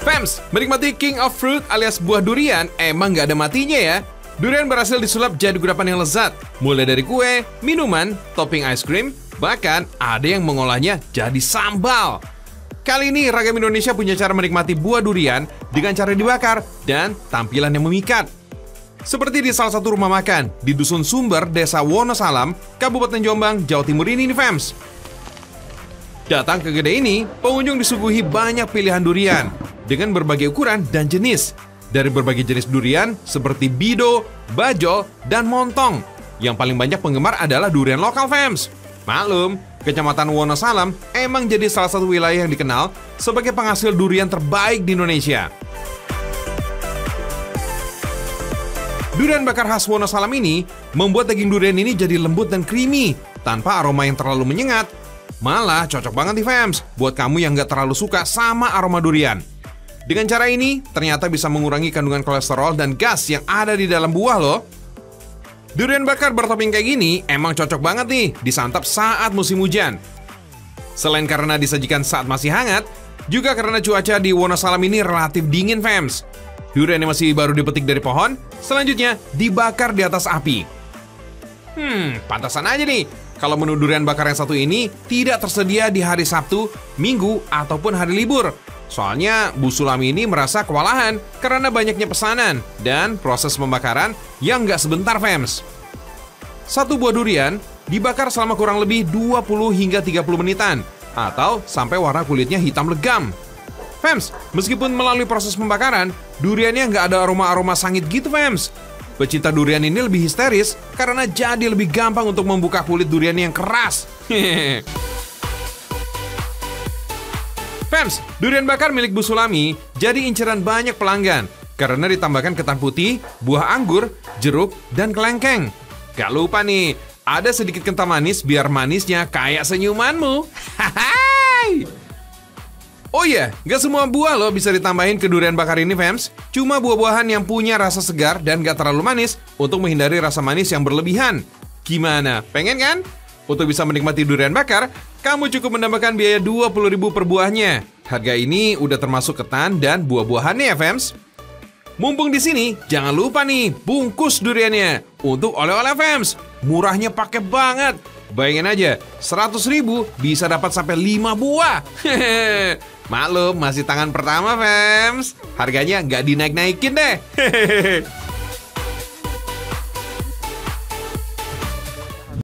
Fams, menikmati king of fruit alias buah durian emang nggak ada matinya ya. Durian berhasil disulap jadi kudapan yang lezat, mulai dari kue, minuman, topping ice cream, bahkan ada yang mengolahnya jadi sambal. Kali ini Ragam Indonesia punya cara menikmati buah durian dengan cara dibakar dan tampilan yang memikat. Seperti di salah satu rumah makan di Dusun Sumber, Desa Wonosalam, Kabupaten Jombang, Jawa Timur ini nih fams. Datang ke kedai ini, pengunjung disuguhi banyak pilihan durian dengan berbagai ukuran dan jenis. Dari berbagai jenis durian seperti bido, bajol, dan montong. Yang paling banyak penggemar adalah durian lokal fams. Maklum, Kecamatan Wonosalam emang jadi salah satu wilayah yang dikenal sebagai penghasil durian terbaik di Indonesia. Durian bakar khas Wonosalam ini membuat daging durian ini jadi lembut dan creamy tanpa aroma yang terlalu menyengat. Malah cocok banget nih fams buat kamu yang gak terlalu suka sama aroma durian. Dengan cara ini, ternyata bisa mengurangi kandungan kolesterol dan gas yang ada di dalam buah loh. Durian bakar bertopping kayak gini emang cocok banget nih disantap saat musim hujan. Selain karena disajikan saat masih hangat, juga karena cuaca di Wonosalam ini relatif dingin fams. Durian yang masih baru dipetik dari pohon, selanjutnya dibakar di atas api. Hmm, pantasan aja nih kalau menu durian bakar yang satu ini tidak tersedia di hari Sabtu, Minggu, ataupun hari libur. Soalnya Bu Sulami ini merasa kewalahan karena banyaknya pesanan dan proses pembakaran yang nggak sebentar, fans. Satu buah durian dibakar selama kurang lebih 20 hingga 30 menitan atau sampai warna kulitnya hitam legam. Fams, meskipun melalui proses pembakaran, duriannya nggak ada aroma-aroma sangit gitu, Fams. Pecinta durian ini lebih histeris karena jadi lebih gampang untuk membuka kulit durian yang keras. Fans, durian bakar milik Bu Sulami jadi inceran banyak pelanggan karena ditambahkan ketan putih, buah anggur, jeruk, dan kelengkeng. Gak lupa nih, ada sedikit kental manis biar manisnya kayak senyumanmu. Hai! Oh iya, gak semua buah loh bisa ditambahin ke durian bakar ini, fans. Cuma buah-buahan yang punya rasa segar dan gak terlalu manis untuk menghindari rasa manis yang berlebihan. Gimana? Pengen kan? Untuk bisa menikmati durian bakar, kamu cukup menambahkan biaya 20.000 per buahnya. Harga ini udah termasuk ketan dan buah-buahannya ya, fans. Mumpung di sini, jangan lupa nih bungkus duriannya untuk oleh-oleh fans. Murahnya pakai banget. Bayangin aja, 100 ribu bisa dapat sampai 5 buah. Maklum, masih tangan pertama, fans. Harganya nggak dinaik-naikin deh.